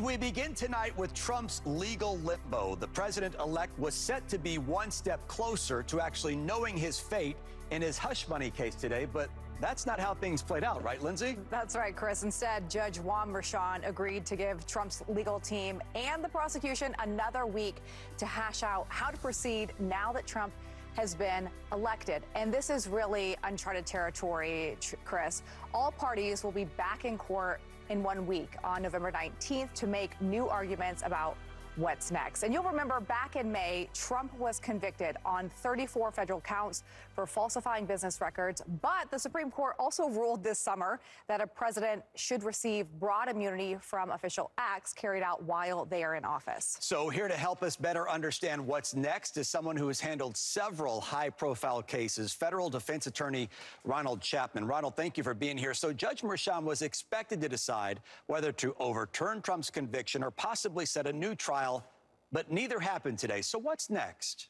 And we begin tonight with Trump's legal limbo. The president elect was set to be one step closer to actually knowing his fate in his hush money case today, but that's not how things played out, right, Lindsay? That's right, Chris. Instead, Judge Juan Merchan agreed to give Trump's legal team and the prosecution another week to hash out how to proceed now that Trump has been elected. And this is really uncharted territory, Chris. All parties will be back in court in one week on November 19th to make new arguments about what's next. And you'll remember back in May, Trump was convicted on 34 federal counts for falsifying business records. But the Supreme Court also ruled this summer that a president should receive broad immunity from official acts carried out while they are in office. So, here to help us better understand what's next is someone who has handled several high profile cases, federal defense attorney Ronald Chapman. Ronald, thank you for being here. So, Judge Merchan was expected to decide whether to overturn Trump's conviction or possibly set a new trial trial, but neither happened today. So what's next?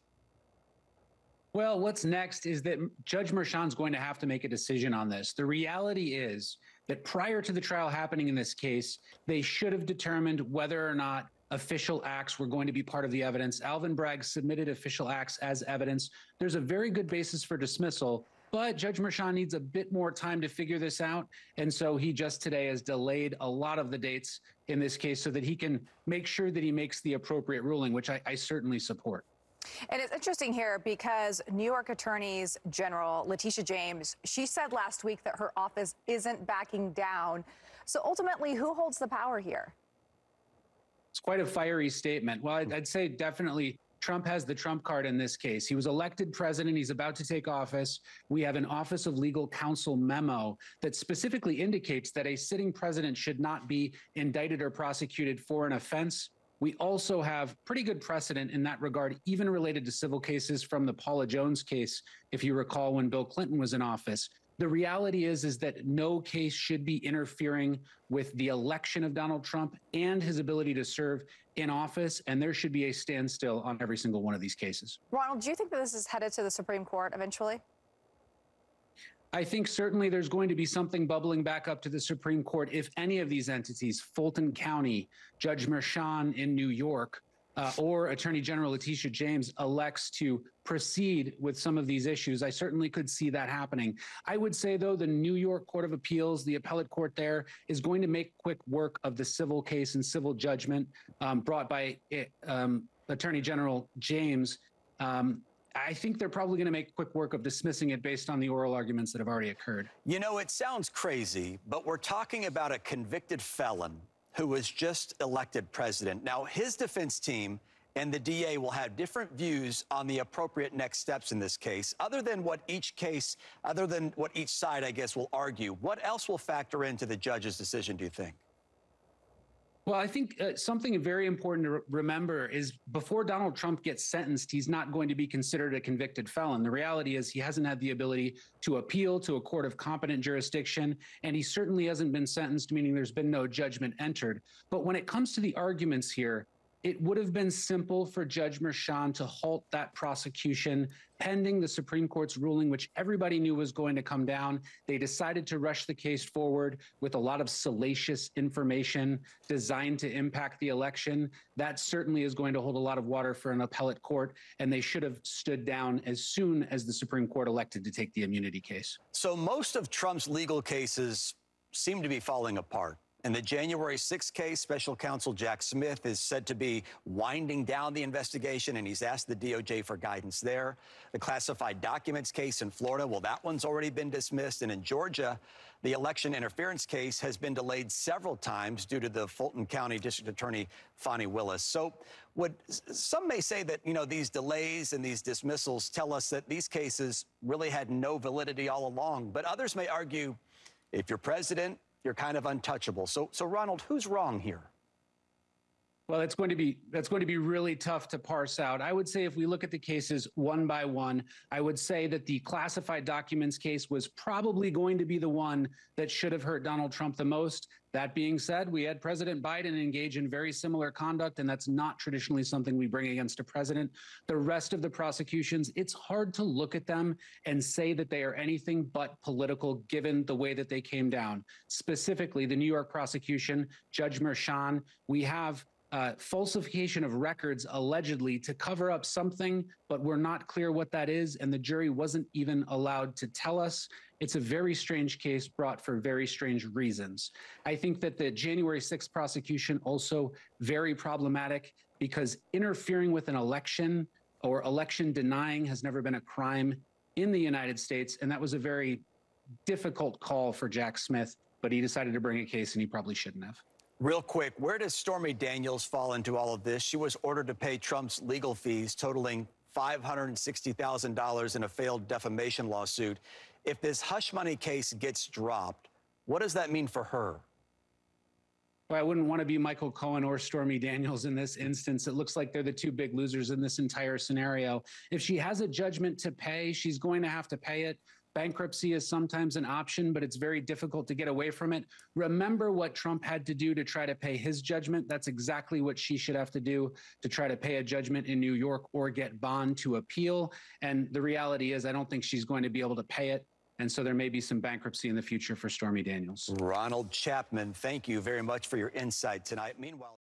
Well, what's next is that Judge Merchan's going to have to make a decision on this. The reality is that prior to the trial happening in this case, they should have determined whether or not official acts were going to be part of the evidence. Alvin Bragg submitted official acts as evidence. There's a very good basis for dismissal. But Judge Merchan needs a bit more time to figure this out. And so he just today has delayed a lot of the dates in this case so that he can make sure that he makes the appropriate ruling, which I, I certainly support. And it's interesting here because New York Attorney's General Letitia James, she said last week that her office isn't backing down. So ultimately, who holds the power here? It's quite a fiery statement. Well, I'd, I'd say definitely Trump has the Trump card in this case. He was elected president. He's about to take office. We have an Office of Legal Counsel memo that specifically indicates that a sitting president should not be indicted or prosecuted for an offense. We also have pretty good precedent in that regard, even related to civil cases from the Paula Jones case, if you recall, when Bill Clinton was in office the reality is is that no case should be interfering with the election of Donald Trump and his ability to serve in office and there should be a standstill on every single one of these cases. Ronald, do you think that this is headed to the Supreme Court eventually? I think certainly there's going to be something bubbling back up to the Supreme Court if any of these entities, Fulton County, Judge Merchan in New York, uh, or Attorney General Letitia James elects to proceed with some of these issues, I certainly could see that happening. I would say, though, the New York Court of Appeals, the appellate court there, is going to make quick work of the civil case and civil judgment um, brought by um, Attorney General James. Um, I think they're probably going to make quick work of dismissing it based on the oral arguments that have already occurred. You know, it sounds crazy, but we're talking about a convicted felon who was just elected president. Now, his defense team and the DA will have different views on the appropriate next steps in this case, other than what each case, other than what each side, I guess, will argue. What else will factor into the judge's decision, do you think? Well, I think uh, something very important to re- remember is before Donald Trump gets sentenced, he's not going to be considered a convicted felon. The reality is he hasn't had the ability to appeal to a court of competent jurisdiction, and he certainly hasn't been sentenced, meaning there's been no judgment entered. But when it comes to the arguments here, it would have been simple for Judge Merchan to halt that prosecution pending the Supreme Court's ruling, which everybody knew was going to come down. They decided to rush the case forward with a lot of salacious information designed to impact the election. That certainly is going to hold a lot of water for an appellate court, and they should have stood down as soon as the Supreme Court elected to take the immunity case. So most of Trump's legal cases seem to be falling apart. In the January 6th case, special counsel Jack Smith is said to be winding down the investigation, and he's asked the DOJ for guidance there. The classified documents case in Florida, well, that one's already been dismissed. And in Georgia, the election interference case has been delayed several times due to the Fulton County District Attorney Fani Willis. So, would some may say that you know these delays and these dismissals tell us that these cases really had no validity all along, but others may argue if you're president you're kind of untouchable. So, so Ronald, who's wrong here? Well, it's going to be that's going to be really tough to parse out. I would say if we look at the cases one by one, I would say that the classified documents case was probably going to be the one that should have hurt Donald Trump the most. That being said, we had President Biden engage in very similar conduct, and that's not traditionally something we bring against a president. The rest of the prosecutions, it's hard to look at them and say that they are anything but political given the way that they came down. Specifically, the New York prosecution, Judge Merchan, we have uh, falsification of records allegedly to cover up something, but we're not clear what that is. And the jury wasn't even allowed to tell us. It's a very strange case brought for very strange reasons. I think that the January 6th prosecution also very problematic because interfering with an election or election denying has never been a crime in the United States. And that was a very difficult call for Jack Smith, but he decided to bring a case and he probably shouldn't have. Real quick, where does Stormy Daniels fall into all of this? She was ordered to pay Trump's legal fees totaling $560,000 in a failed defamation lawsuit. If this hush money case gets dropped, what does that mean for her? Well, I wouldn't want to be Michael Cohen or Stormy Daniels in this instance. It looks like they're the two big losers in this entire scenario. If she has a judgment to pay, she's going to have to pay it. Bankruptcy is sometimes an option, but it's very difficult to get away from it. Remember what Trump had to do to try to pay his judgment. That's exactly what she should have to do to try to pay a judgment in New York or get bond to appeal. And the reality is, I don't think she's going to be able to pay it. And so there may be some bankruptcy in the future for Stormy Daniels. Ronald Chapman, thank you very much for your insight tonight. Meanwhile,